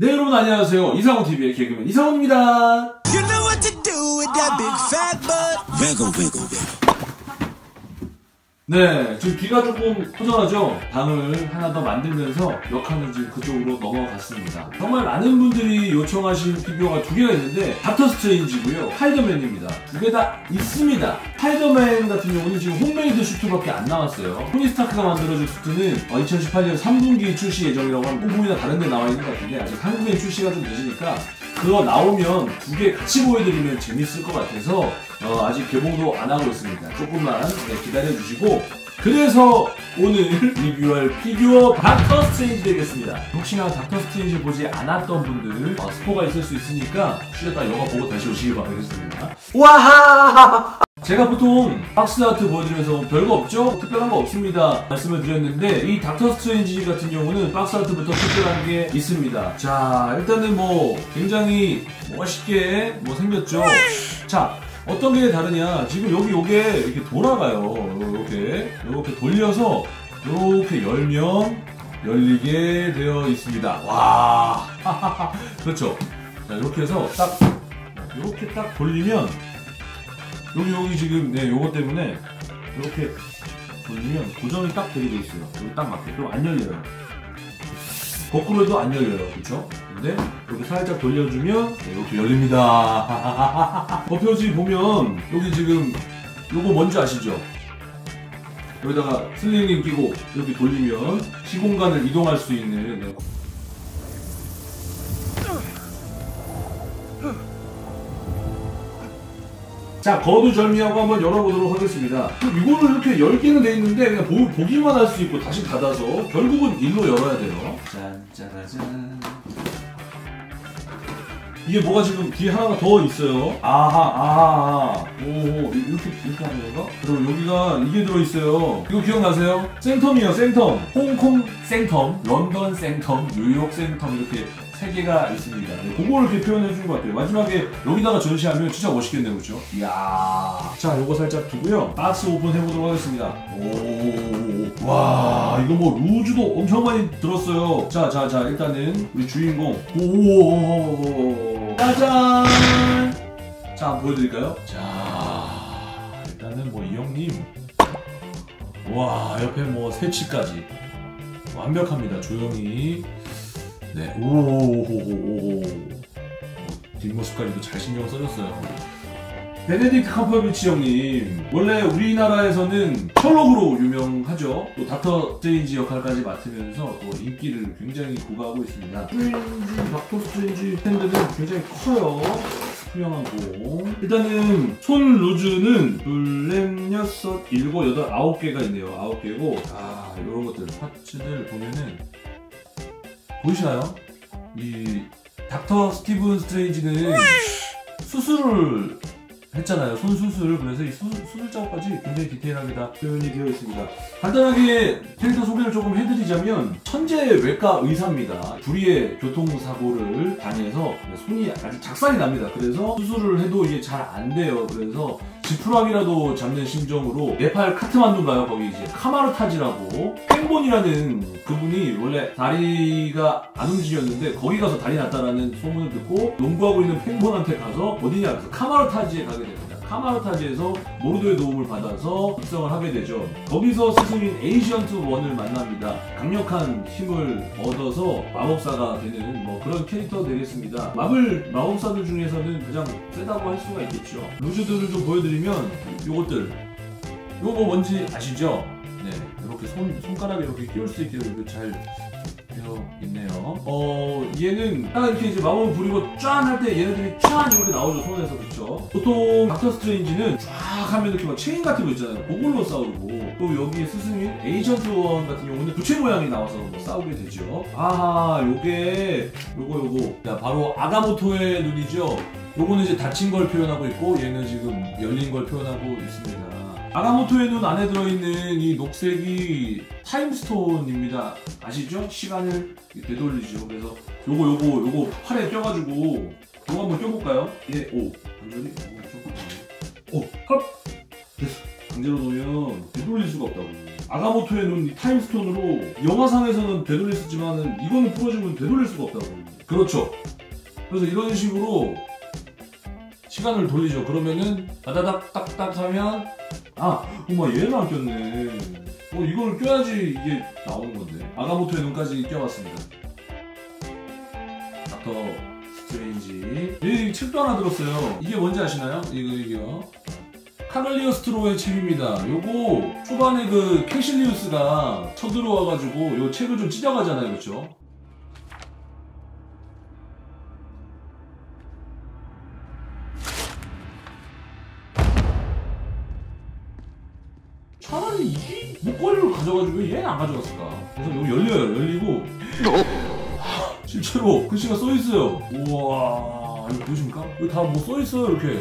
네 여러분 안녕하세요. 이상훈TV의 개그맨 이상훈입니다. You know what to do with that big fat butt. Wiggle, wiggle, wiggle. 네 지금 귀가 조금 허전하죠? 방을 하나 더 만들면서 역할은 지금 그쪽으로 넘어갔습니다. 정말 많은 분들이 요청하신 피규어가 두 개가 있는데 닥터 스트레인지고요 스파이더맨입니다. 두 개 다 있습니다. 스파이더맨 같은 경우는 지금 홈메이드 슈트밖에 안 나왔어요. 토니 스타크가 만들어준 슈트는 2018년 3분기 출시 예정이라고 하면 홍콩이나 다른 데 나와 있는 것 같은데 아직 한국에 출시가 좀 늦으니까 그거 나오면 두 개 같이 보여드리면 재밌을 것 같아서 어, 아직 개봉도 안 하고 있습니다. 조금만 네, 기다려주시고 그래서 오늘 리뷰할 피규어 닥터 스트레인지 되겠습니다. 혹시나 닥터 스트레인지 보지 않았던 분들 어, 스포가 있을 수 있으니까 쉬었다 영화 보고 다시 오시기 바라겠습니다. 와하! 제가 보통 박스 아트 보여드리면서 별거 없죠? 특별한 거 없습니다. 말씀을 드렸는데 이 닥터 스트레인지 같은 경우는 박스 아트부터 특별한 게 있습니다. 자, 일단은 뭐 굉장히 멋있게 뭐 생겼죠? 자, 어떤 게 다르냐? 지금 여기 요게 이렇게 돌아가요. 이렇게 이렇게 돌려서 이렇게 열면 열리게 되어 있습니다. 와, 그렇죠. 자, 이렇게 해서 딱 이렇게 딱 돌리면 여기 여기 지금 네 요거 때문에 이렇게 돌리면 고정이 딱 되게 돼 있어요. 여기 딱 맞게 그럼 안 열려요. 거꾸로 해도 안 열려요. 그렇죠? 근데 이렇게 살짝 돌려주면 네, 이렇게 열립니다. 버표지 보면 여기 지금 요거 뭔지 아시죠? 여기다가 슬링링 끼고 이렇게 돌리면 시공간을 이동할 수 있는 자, 거두절미하고 한번 열어보도록 하겠습니다. 이거는 이렇게 10개는 돼 있는데 그냥 보, 보기만 할 수 있고 다시 닫아서 결국은 일로 열어야 돼요. 짠, 짜라잔. 이게 뭐가 지금 뒤에 하나가 더 있어요. 아하, 아하, 아하. 오, 이렇게, 이렇게 하는 건가? 그리고 여기가 이게 들어있어요. 이거 기억나세요? Sanctum이에요, Sanctum. 홍콩 Sanctum, 런던 Sanctum, 뉴욕 Sanctum 이렇게 세 개가 있습니다. 네, 그거를 이렇게 표현해 준것 같아요. 마지막에 여기다가 전시하면 진짜 멋있겠네요, 그렇죠? 이야. 자, 요거 살짝 두고요. 박스 오픈 해보도록 하겠습니다. 오, 와, 이거 뭐 loose도 엄청 많이 들었어요. 자, 자, 자, 일단은 우리 주인공. 오, 짜잔. 자, 한번 보여드릴까요? 자, 일단은 뭐 이 형님. 와, 옆에 뭐 새치까지 완벽합니다. 조용히. 네, 오호호호호. 뒷모습까지도 잘 신경 써줬어요. 베네딕트 컴버배치 형님 원래 우리나라에서는 셜록으로 유명하죠. 또 닥터 스트레인지 역할까지 맡으면서 또 인기를 굉장히 구가하고 있습니다. 스트레인지 닥터 스트레인지 팬들은 굉장히 커요. 투명하고 일단은 손 루즈는 둘, 넷, 여섯, 일곱, 여덟, 아홉 개가 있네요. 아홉 개고 아 이런 것들 파츠들 보면은 보이시나요? 이 닥터 스티븐 스트레인지는 수술을 했잖아요. 손 수술을 그래서 이 수, 수술 작업까지 굉장히 디테일하게 다 표현이 되어 있습니다. 간단하게 캐릭터 소개를 조금 해드리자면 천재 외과 의사입니다. 불의의 교통사고를 당해서 손이 아주 작살이 납니다. 그래서 수술을 해도 이게 잘 안 돼요. 그래서 지푸라기라도 잡는 심정으로 네팔 카트만두인가요? 거기 이제 카마르타지라고 팽본이라는 그분이 원래 다리가 안 움직였는데 거기 가서 다리 났다라는 소문을 듣고 농구하고 있는 팽본한테 가서 어디냐 그래서 카마르타지에 가게 됩니다. 카마르타지에서 모르도의 도움을 받아서 입성을 하게 되죠. 거기서 스승인 에인션트 원을 만납니다. 강력한 힘을 얻어서 마법사가 되는 뭐 그런 캐릭터 되겠습니다. 마블 마법사들 중에서는 가장 세다고 할 수가 있겠죠. loose들을 좀 보여드리면 요것들 요거 뭐 뭔지 아시죠? 네, 이렇게 손, 손가락에 이렇게 끼울 수 있게 잘 있네요. 어, 얘는 딱 이렇게 이제 마법을 부리고 짠 할 때 얘네들이 짠 이렇게 나오죠, 손에서. 그쵸? 보통 닥터 스트레인지는 쫙 하면 이렇게 막 체인 같은 거 있잖아요. 그걸로 싸우고. 또 여기 스승인 에인션트 원 같은 경우는 부채 모양이 나와서 뭐 싸우게 되죠. 아하, 요게, 요거, 요거. 자, 바로 아가모토의 눈이죠. 요거는 이제 닫힌 걸 표현하고 있고, 얘는 지금 열린 걸 표현하고 있습니다. 아가모토의 눈 안에 들어있는 이 녹색이 타임스톤입니다. 아시죠? 시간을 되돌리죠. 그래서 요거 요거 요거 팔에 껴가지고 요거 한번 껴볼까요? 예, 오 완전히 오, 헐 됐어. 강제로 놓으면 되돌릴 수가 없다고. 아가모토의 눈 타임스톤으로 영화상에서는 되돌릴 수 있지만은 이거는 풀어주면 되돌릴 수가 없다고. 그렇죠. 그래서 이런 식으로 시간을 돌리죠. 그러면은 다다닥 딱딱 하면 아, 어머 얘는 안 꼈네. 어 이걸 껴야지 이게 나오는 건데. 아가모토의 눈까지 껴봤습니다. 닥터 스트레인지. 이 책도 하나 들었어요. 이게 뭔지 아시나요? 이거 이게요. 칼리오스트로의 책입니다. 요거 초반에 그 케실리우스가 쳐들어와가지고 요 책을 좀 찢어가잖아요, 그렇죠? 차라리 이 목걸이를 가져가지고 왜 얘는 안 가져갔을까? 그래서 여기 열려요. 열리고 실제로 글씨가 써 있어요. 우와 이거 보이십니까? 여기 다 뭐 써 있어요 이렇게.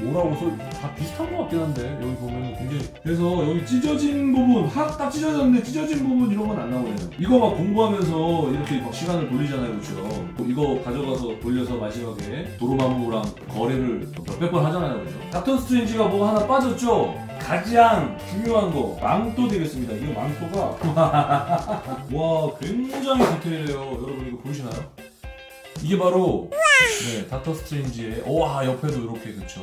뭐라고 써? 다 비슷한 것 같긴 한데 여기 보면 굉장히 그래서 여기 찢어진 부분 확 딱 찢어졌는데 찢어진 부분 이런 건 안 나오네요. 이거 막 공부하면서 이렇게 막 시간을 돌리잖아요, 그렇죠? 이거 가져가서 돌려서 마지막에 도로마무랑 거래를 몇백 번 하잖아요, 그렇죠? 닥터 스트레인지가 뭐 하나 빠졌죠? 가장 중요한 거 망토 되겠습니다. 이거 망토가 와 굉장히 디테일해요. 여러분 이거 보이시나요? 이게 바로 네, 닥터 스트레인지의 와 옆에도 이렇게 그쵸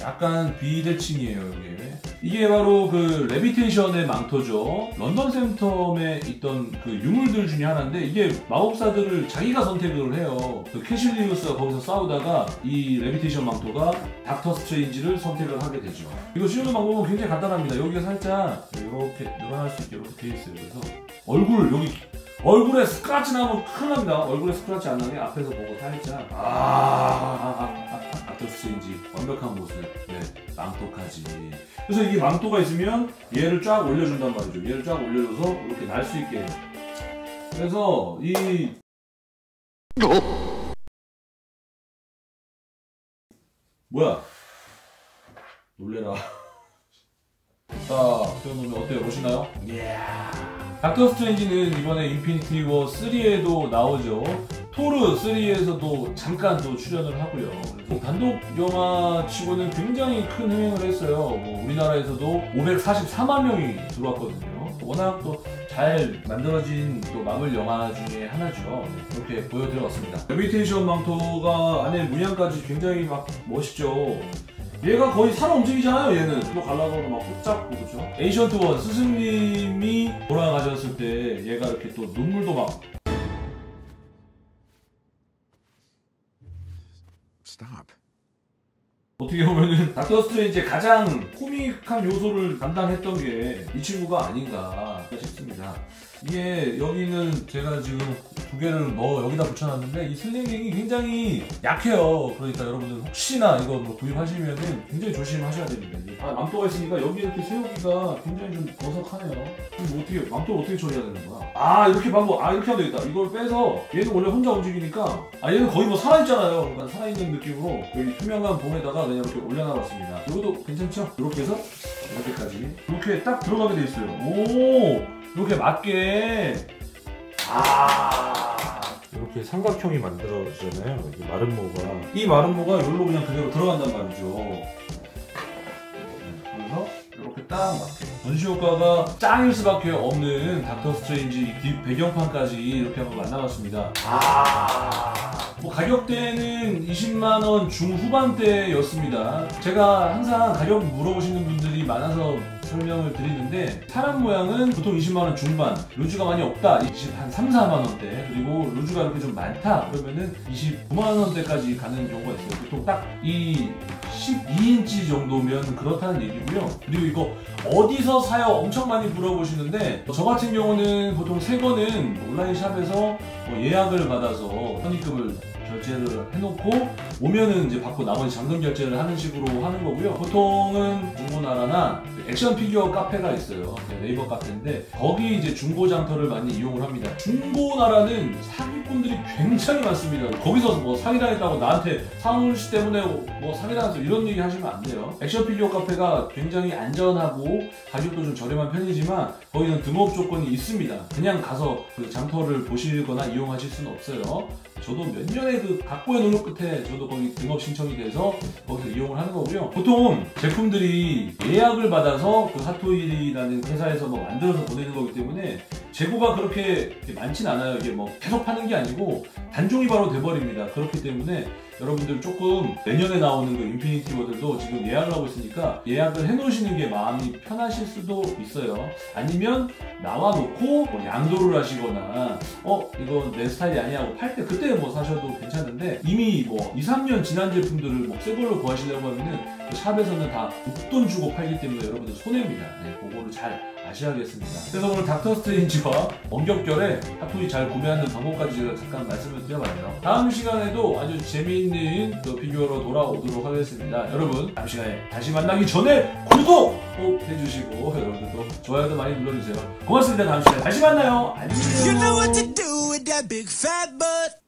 약간 비대칭이에요 이게 이게 바로 그 Levitation의 망토죠. 런던 생텀에 있던 그 유물들 중에 하나인데 이게 마법사들을 자기가 선택을 해요. 그 캐실리우스가 거기서 싸우다가 이 Levitation 망토가 닥터 스트레인지를 선택을 하게 되죠. 이거 씌우는 방법은 굉장히 간단합니다. 여기가 살짝 이렇게 늘어날 수 있게 이렇게 돼 있어요. 그래서 얼굴 여기 얼굴에 스크래치 나면 큰일 납니다. 얼굴에 스크래치 안 나게 앞에서 보고 살짝 아, 아, 아, 아, 닥터 스트레인지 완벽한 모습 네 망토까지 그래서 이게 망토가 있으면 얘를 쫙 올려준단 말이죠. 얘를 쫙 올려줘서 이렇게 날 수 있게 그래서 이 뭐야 놀래라 자, 세워놓으면 어때요? 보시나요? 이야. 닥터 스트레인지는 이번에 인피니티 워 3에도 나오죠. 토르 3에서도 잠깐 또 출연을 하고요. 단독 영화 치고는 굉장히 큰 흥행을 했어요. 뭐 우리나라에서도 544만 명이 들어왔거든요. 워낙 또 잘 만들어진 또 마블 영화 중에 하나죠. 이렇게 보여드려봤습니다. Levitation 망토가 안에 문양까지 굉장히 막 멋있죠. 얘가 거의 살아 움직이잖아요 얘는 또 갈라서도 막 붙잡고 그죠 에이션트 원 스승님이 돌아가셨을 때 얘가 이렇게 또 눈물도 막 Stop. 어떻게 보면은 닥터 스트레인지의 가장 코믹한 요소를 담당했던 게 이 친구가 아닌가 싶습니다. 이게 여기는 제가 지금 두 개를 넣어 여기다 붙여놨는데 이 슬링링이 굉장히 약해요. 그러니까 여러분들 혹시나 이거 뭐 구입하시면은 굉장히 조심하셔야 됩니다. 아 망토가 있으니까 여기 이렇게 세우기가 굉장히 좀 버석하네요. 그럼 뭐 어떻게 망토를 어떻게 처리해야 되는 거야? 아 이렇게 방법 아 이렇게 하면 되겠다. 이걸 빼서 얘는 원래 혼자 움직이니까 아 얘는 거의 뭐 살아있잖아요. 그러니까 살아있는 느낌으로 여기 투명한 봉에다가 그냥 이렇게 올려놔봤습니다. 이것도 괜찮죠? 이렇게 해서 이렇게까지 이렇게 딱 들어가게 돼 있어요. 오 이렇게 맞게 아 이렇게 삼각형이 만들어지잖아요. 이 마른 모가 이 마른 모가 여기로 그냥 그대로 들어간단 말이죠. 그래서 이렇게 딱 맞게. 전시 효과가 짱일 수밖에 없는 닥터 스트레인지 뒷 배경판까지 이렇게 한번 만나봤습니다. 아, 뭐 가격대는 20만 원 중후반대였습니다. 제가 항상 가격 물어보시는 분들이 많아서 설명을 드리는데 사람 모양은 보통 20만 원 중반, 루즈가 많이 없다, 20, 한 3, 4만 원대, 그리고 루즈가 이렇게 좀 많다 그러면은 29만 원대까지 가는 경우가 있어요. 보통 딱 이 12인치 정도면 그렇다는 얘기고요. 그리고 이거 어디서 사요? 엄청 많이 물어보시는데 저 같은 경우는 보통 새 거는 온라인 샵에서 뭐 예약을 받아서 선입금을 결제를 해놓고 오면은 이제 받고 나머지 잔금 결제를 하는 식으로 하는 거고요. 보통은 중고나라나 액션 피규어 카페가 있어요. 네, 네이버 카페인데 거기 이제 중고 장터를 많이 이용을 합니다. 중고나라는 사기꾼들이 굉장히 많습니다. 거기서 뭐 사기당했다고 나한테 사물 씨 때문에 뭐 사기당했어 이런 얘기 하시면 안 돼요. 액션 피규어 카페가 굉장히 안전하고 가격도 좀 저렴한 편이지만 거기는 등록 조건이 있습니다. 그냥 가서 그 장터를 보시거나 이용하실 수는 없어요. 저도 몇 년에 그 각고의 노력 끝에 저도 거기 등업 신청이 돼서 거기서 이용을 하는 거고요. 보통 제품들이 예약을 받아서 그 핫토이라는 회사에서 뭐 만들어서 보내는 거기 때문에 재고가 그렇게 많진 않아요. 이게 뭐 계속 파는 게 아니고 단종이 바로 돼버립니다. 그렇기 때문에 여러분들 조금 내년에 나오는 그 인피니티 모델도 지금 예약을 하고 있으니까 예약을 해놓으시는 게 마음이 편하실 수도 있어요. 아니면 나와놓고 뭐 양도를 하시거나 어 이거 내 스타일이 아니냐고 팔 때 그때 뭐 사셔도 괜찮은데 이미 뭐 2, 3년 지난 제품들을 뭐 새 걸로 구하시려고 하면은 그 샵에서는 다 웃돈 주고 팔기 때문에 여러분들 손해입니다. 네, 그거를 잘 아셔야겠습니다. 그래서 오늘 닥터 스트레인지와 원격결에 핫토이 잘 구매하는 방법까지 제가 잠깐 말씀을 드려봤네요. 다음 시간에도 아주 재미있는 그 리뷰로 돌아오도록 하겠습니다. 여러분 다음 시간에 다시 만나기 전에 구독 꼭 해주시고 여러분들도 좋아요도 많이 눌러주세요. 고맙습니다. 다음 시간에 다시 만나요. 안녕. You know what to do with that big fat butt.